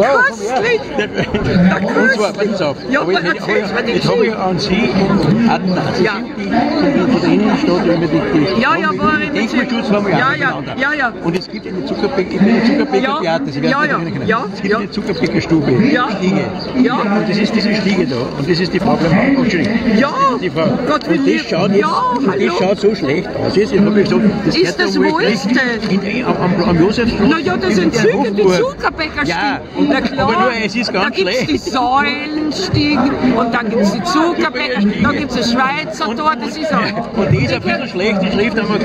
Köstlich! Ja, erzähl's mir ich, die habe an Sie, an, Sie Ja. sind die, die von der Innenstadt immer die, die Ja, ja, war ich nicht Denkmalschutz haben wir Ja, auch ja, miteinander. ja, ja. Und es gibt eine bin eine Zuckerbäcker Ja, Theater, Sie werden ja, ja, ja, Es gibt ja. eine Zuckerbäckerstube, Ja. Stiege. Ja. Und das ist diese Stiege da. Und das ist die Frau beim oh. Ja. Die Frau. Gott, wie und das schaut jetzt, Ja, und das schaut so schlecht aus. Jetzt habe ich gesagt, das Ist das da wohl wo gleich ist das? In, am, am, Josefsplatz. Na ja, das in sind Züge, die Hofburg. Zuckerbäcker Ja. Na klar. aber nur, es ist da ganz gibt's die schlecht. Säulenstiegen und dann gibt es die Zuckerbäcker, da gibt es das Schweizer Tor, das ist auch. Und die ist ein bisschen schlecht, die Schrift haben wir